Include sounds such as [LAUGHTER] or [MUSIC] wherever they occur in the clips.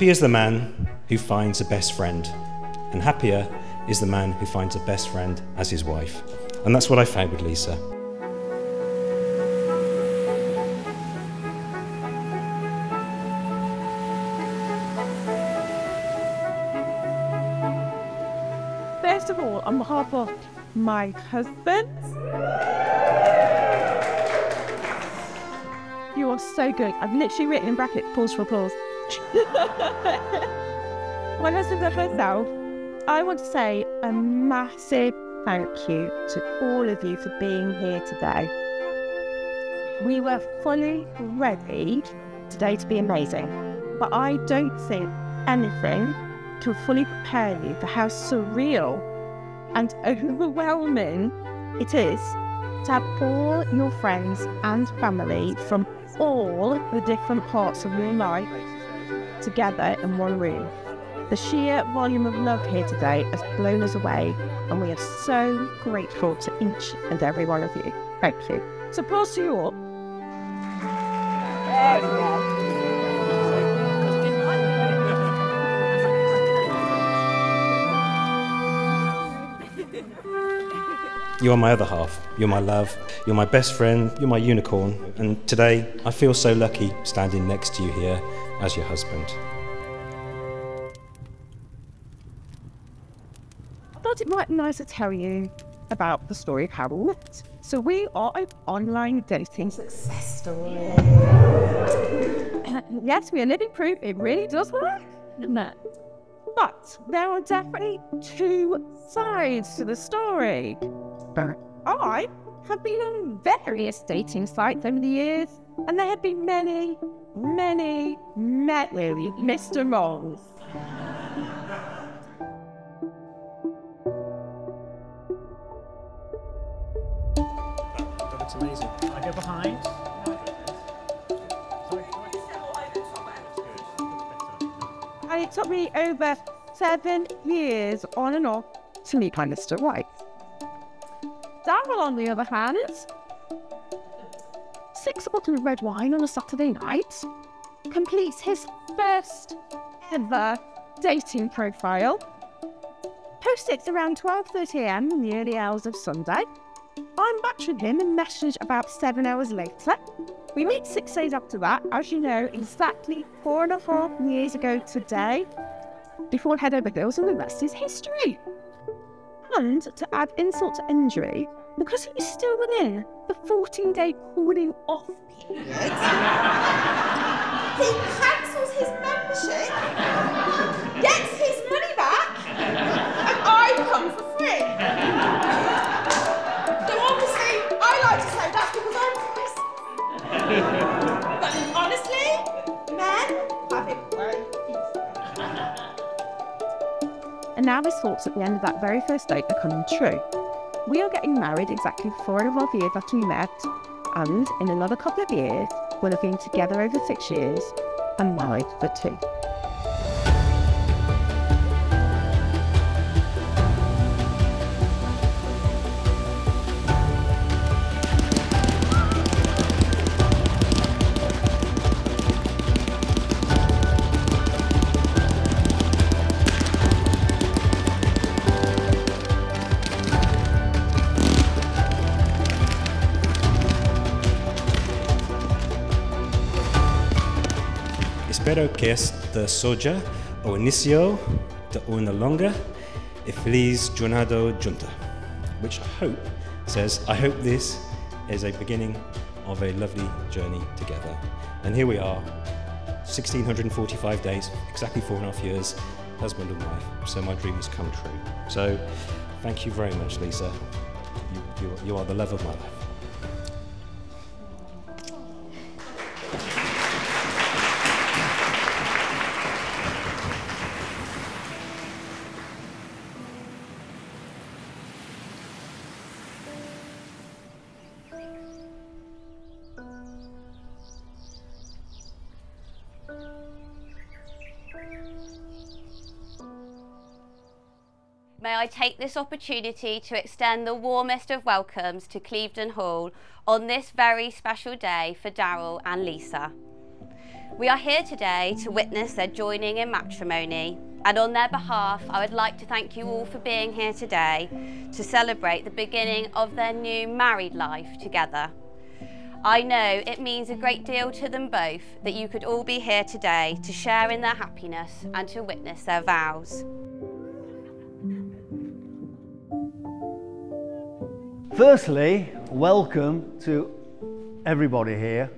Happy is the man who finds a best friend, and happier is the man who finds a best friend as his wife. And that's what I found with Lisa. First of all, on behalf of my husband, you are so good. I've literally written in brackets, pause for applause. My husband and myself, I want to say a massive thank you to all of you for being here today. We were fully ready today to be amazing, but I don't think anything can fully prepare you for how surreal and [LAUGHS] overwhelming it is to have all your friends and family from all the different parts of your life together in one room. The sheer volume of love here today has blown us away, and we are so grateful to each and every one of you. Thank you. So, applause to you all. You are my other half. You're my love. You're my best friend. You're my unicorn. And today, I feel so lucky standing next to you here as your husband. I thought it might be nice to tell you about the story of how we met. So we are an online dating success story. [COUGHS] yes, we are living proof it really does work. No. But there are definitely two sides to the story. I have been on various dating sites over the years, and there have been many, many, many Mr. Wrongs. That's amazing. I go behind. It took me over seven years on and off to meet my Mr. Right. Darryl, on the other hand, six bottles of red wine on a Saturday night, completes his first ever dating profile, posts it around 12.30am in the early hours of Sunday. I'm back with him and message about seven hours later. We meet six days after that, as you know, exactly four and a half years ago today, before head over heels, and the rest is history. And to add insult to injury, because he is still within the 14 day cooling off period, He cancels his membership, gets his money back, and I come for free. But honestly, men have it very easy. and now his thoughts at the end of that very first date are coming true. We are getting married exactly four and a half years after we met, and in another couple of years, we'll have been together over six years and married for two. Espero que esta soja o inicio de una longa y feliz jornada junta, which I hope says, I hope this is a beginning of a lovely journey together. And here we are, 1645 days, exactly four and a half years, husband and wife. So my dream has come true. So thank you very much, Lisa. You, you, you are the love of my life. May I take this opportunity to extend the warmest of welcomes to Clevedon Hall on this very special day for Darryl and Lisa. We are here today to witness their joining in matrimony and on their behalf, I would like to thank you all for being here today to celebrate the beginning of their new married life together. I know it means a great deal to them both that you could all be here today to share in their happiness and to witness their vows. Firstly, welcome to everybody here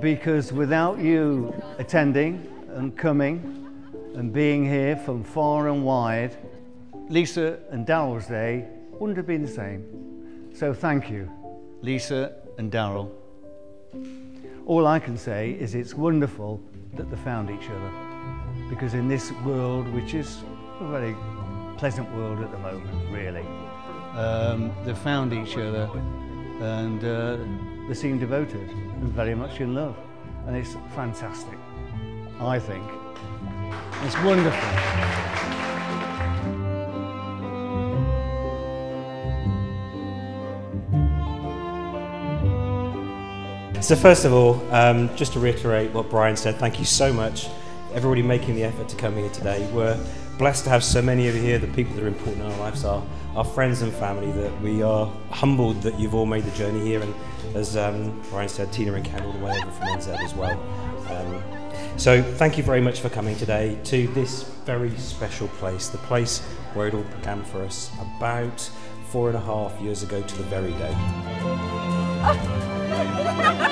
because without you attending and coming and being here from far and wide, Lisa and Darryl's day wouldn't have been the same. So thank you, Lisa and Darryl. All I can say is it's wonderful that they found each other because in this world, which is a very pleasant world at the moment, really, um, they found each other and uh, they seem devoted and very much in love. And it's fantastic, I think. It's wonderful. So first of all, um, just to reiterate what Brian said, thank you so much, everybody making the effort to come here today. We're blessed to have so many of you here, the people that are important in our lives are our friends and family, that we are humbled that you've all made the journey here, and as um, Brian said, Tina and Ken all the way over from NZ as well. Um, so thank you very much for coming today to this very special place, the place where it all began for us about four and a half years ago to the very day. [LAUGHS]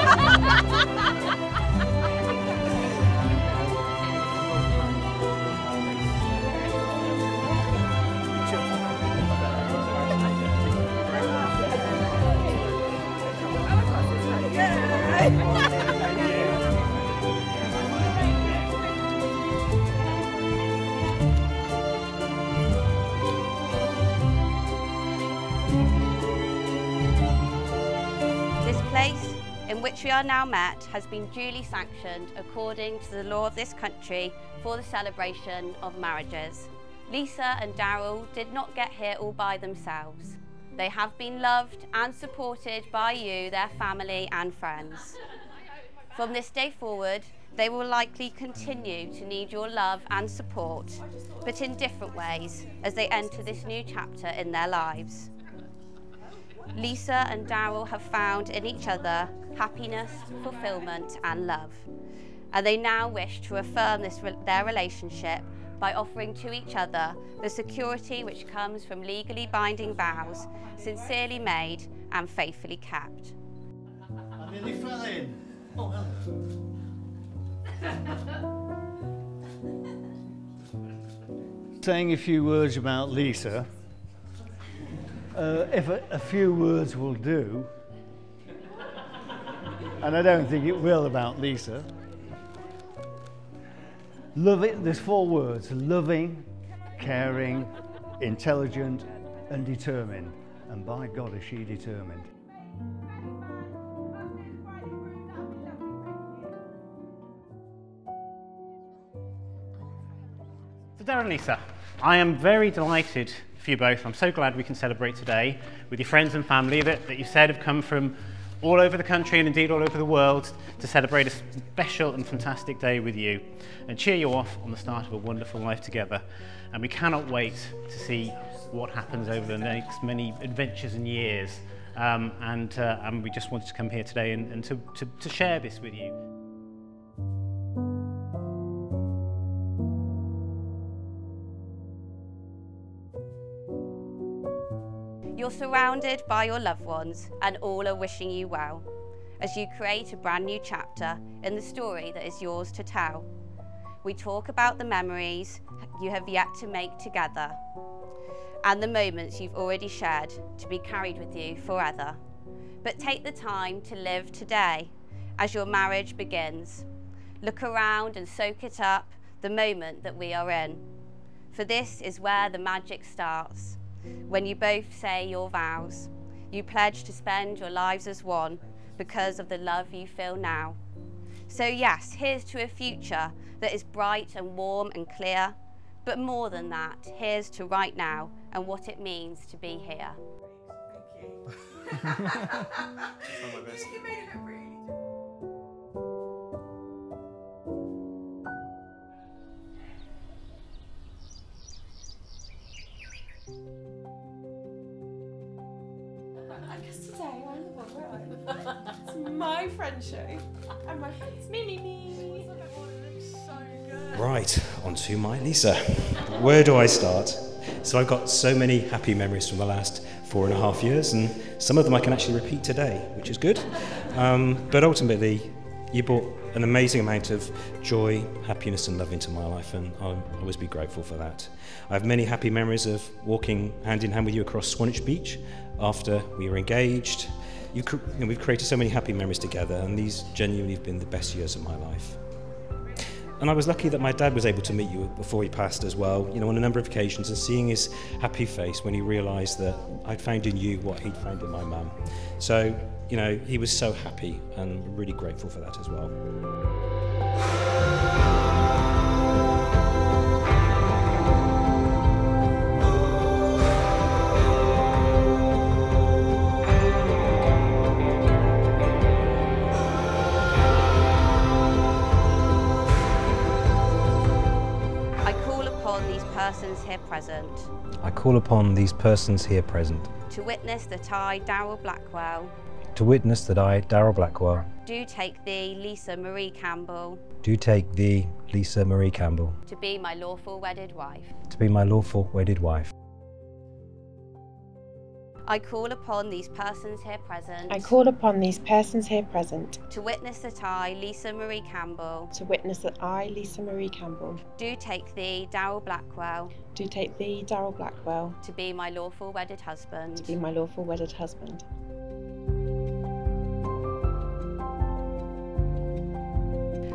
which we are now met has been duly sanctioned according to the law of this country for the celebration of marriages. Lisa and Darryl did not get here all by themselves. They have been loved and supported by you, their family and friends. From this day forward, they will likely continue to need your love and support, but in different ways as they enter this new chapter in their lives. Lisa and Darryl have found in each other happiness, fulfillment, and love. And they now wish to affirm this, their relationship by offering to each other the security which comes from legally binding vows, sincerely made and faithfully kept. I nearly fell in. Oh, Saying a few words about Lisa, uh, if a, a few words will do, and I don't think it will about Lisa. Love it, there's four words loving, caring, intelligent, and determined. And by God, is she determined. So, Darren Lisa, I am very delighted for you both. I'm so glad we can celebrate today with your friends and family that, that you said have come from all over the country and indeed all over the world to celebrate a special and fantastic day with you and cheer you off on the start of a wonderful life together. And we cannot wait to see what happens over the next many adventures and years. Um, and, uh, and we just wanted to come here today and, and to, to, to share this with you. You're surrounded by your loved ones and all are wishing you well as you create a brand new chapter in the story that is yours to tell. We talk about the memories you have yet to make together and the moments you've already shared to be carried with you forever. But take the time to live today as your marriage begins. Look around and soak it up the moment that we are in. For this is where the magic starts when you both say your vows. You pledge to spend your lives as one because of the love you feel now. So, yes, here's to a future that is bright and warm and clear. But more than that, here's to right now and what it means to be here. Thank you. [LAUGHS] [LAUGHS] My friendship. And my friends, me, me, me. Right, on to my Lisa. Where do I start? So I've got so many happy memories from the last four and a half years, and some of them I can actually repeat today, which is good. Um, but ultimately, you brought an amazing amount of joy, happiness, and love into my life, and I'll always be grateful for that. I have many happy memories of walking hand in hand with you across Swanage Beach after we were engaged. You, know, we've created so many happy memories together, and these genuinely have been the best years of my life. And I was lucky that my dad was able to meet you before he passed as well, you know, on a number of occasions, and seeing his happy face when he realised that I'd found in you what he'd found in my mum. So, you know, he was so happy and really grateful for that as well. Present. I call upon these persons here present. To witness that I, Darryl Blackwell, to witness that I, Darryl Blackwell, do take thee, Lisa Marie Campbell, do take thee, Lisa Marie Campbell, to be my lawful wedded wife. to be my lawful wedded wife. I call upon these persons here present I call upon these persons here present to witness that I, Lisa Marie Campbell, to witness that I, Lisa Marie Campbell, do take thee, Darryl Blackwell, do take thee, Darryl Blackwell, to be my lawful wedded husband. to be my lawful wedded husband.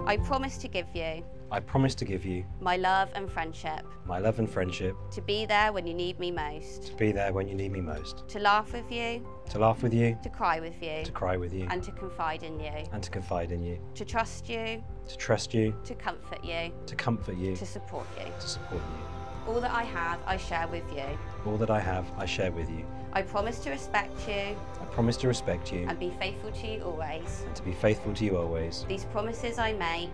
I promise to give you I promise to give you my love and friendship, my love and friendship, to be there when you need me most, to be there when you need me most, to laugh with you, to laugh with you, to cry with you, to cry with you, and to confide in you, and to confide in you, to trust you, to trust you, to comfort you, to comfort you, to support you. to support you. All that I have, I share with you. All that I have, I share with you. I promise to respect you. I promise to respect you. And be faithful to you always. and to be faithful to you always. These promises I make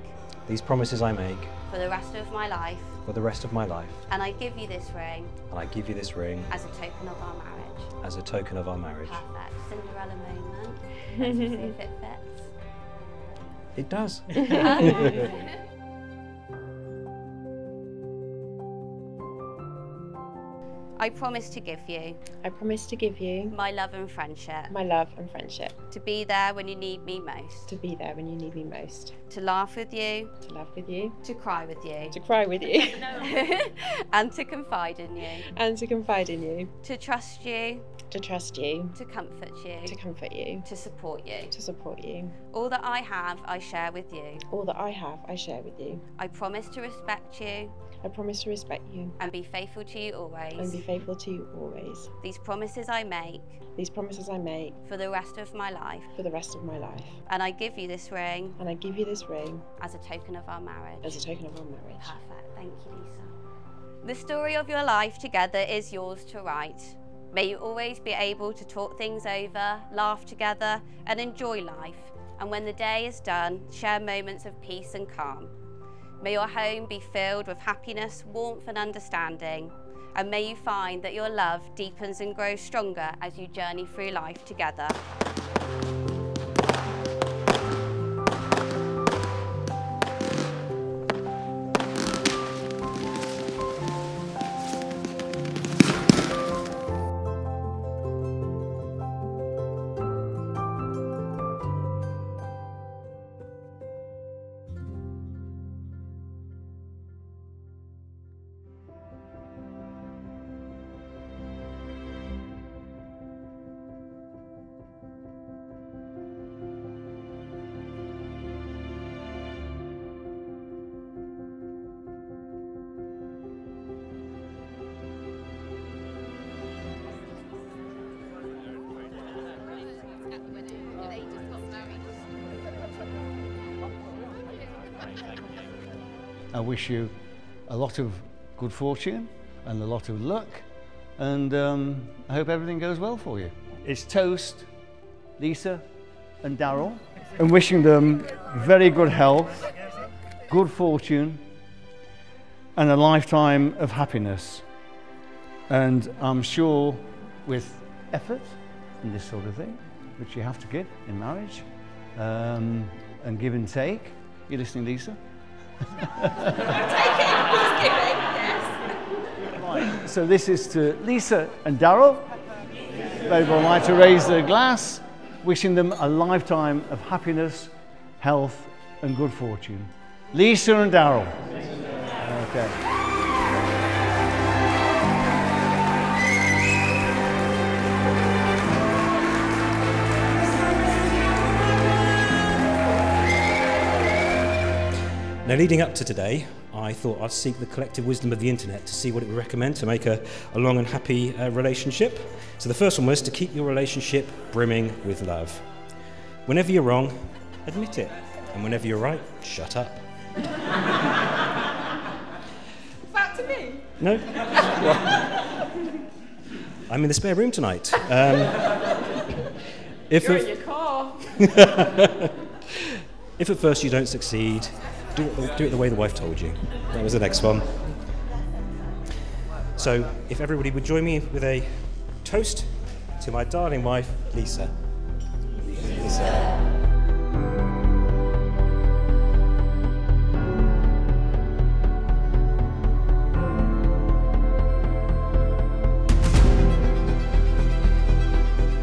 These promises I make for the rest of my life, for the rest of my life, and I give you this ring and I give you this ring as a token of our marriage. as a token of our marriage. Perfect. Cinderella moment. [LAUGHS] Let's see if it fits. It does. [LAUGHS] [LAUGHS] I promise to give you I promise to give you my love and friendship, my love and friendship, to be there when you need me most, to be there when you need me most, to laugh with you, to laugh with you, to cry with you, to cry with you, [LAUGHS] [LAUGHS] and to confide in you, and to confide in you, to trust you, to trust you, to comfort you, to comfort you, to support you. to support you. All that I have, I share with you. All that I have, I share with you. I promise to respect you I promise to respect you and be faithful to you always. and be faithful to you always. These promises I make These promises I make for the rest of my life. for the rest of my life. And I give you this ring And I give you this ring as a token of our marriage. as a token of our marriage. Perfect. Thank you, Lisa. The story of your life together is yours to write. May you always be able to talk things over, laugh together, and enjoy life. And when the day is done, share moments of peace and calm. May your home be filled with happiness, warmth, and understanding. And may you find that your love deepens and grows stronger as you journey through life together. I wish you a lot of good fortune and a lot of luck, and um, I hope everything goes well for you. It's toast, Lisa and Darryl, and wishing them very good health, good fortune, and a lifetime of happiness. And I'm sure with effort and this sort of thing, which you have to give in marriage, um, and give and take. You're listening, Lisa? So this is to Lisa and Darryl. They would like to raise their glass, wishing them a lifetime of happiness, health, and good fortune. Lisa and Darryl. Okay. Now, leading up to today, I thought I'd seek the collective wisdom of the internet to see what it would recommend to make a, a long and happy uh, relationship. So, the first one was to keep your relationship brimming with love. Whenever you're wrong, admit it. And whenever you're right, shut up. Back to me. No? I'm in the spare room tonight. Um, if, You're in your car. [LAUGHS] if at first you don't succeed, do it, the- do it the way the wife told you. That was the next one. So, if everybody would join me with a toast to my darling wife, Lisa. Lisa.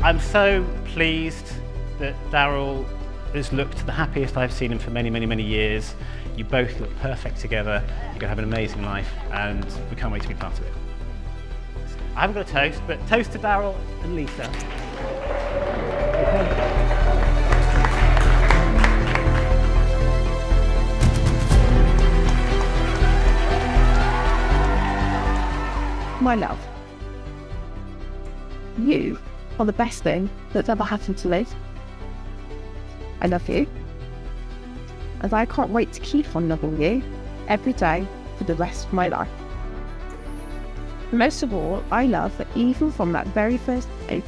I'm so pleased that Darryl has looked the happiest I've seen him for many, many, many years. You both look perfect together. You're going to have an amazing life, and we can't wait to be part of it. I haven't got a toast, but toast to Darryl and Lisa. My love, you are the best thing that's ever happened to me. I love you. And I can't wait to keep on loving you every day for the rest of my life. Most of all, I love that even from that very first date,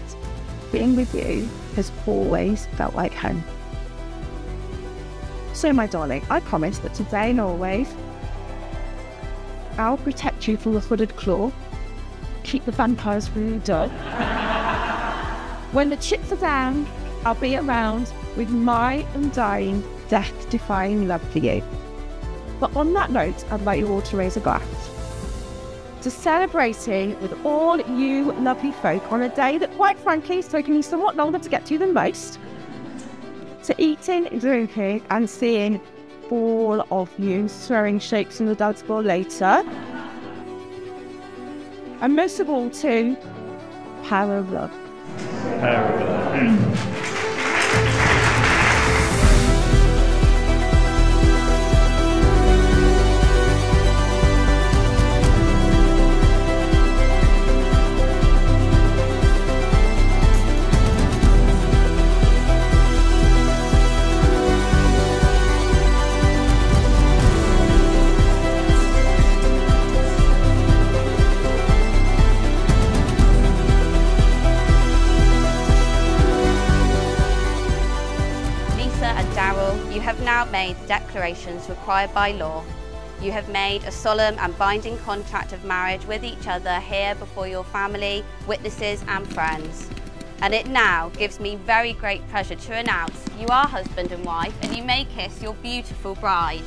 being with you has always felt like home. So, my darling, I promise that today and always, I'll protect you from the hooded claw, keep the vampires from your door. when the chips are down, I'll be around with my undying, death defying love for you. But on that note, I'd like you all to raise a glass to celebrating with all you lovely folk on a day that, quite frankly, is taking me somewhat longer to get to than most. To eating, drinking, and seeing all of you throwing shapes in the dance ball later. And most of all, to power of love. Lisa now made the declarations required by law. You have made a solemn and binding contract of marriage with each other here before your family, witnesses and friends. And it now gives me very great pleasure to announce you are husband and wife and you may kiss your beautiful bride.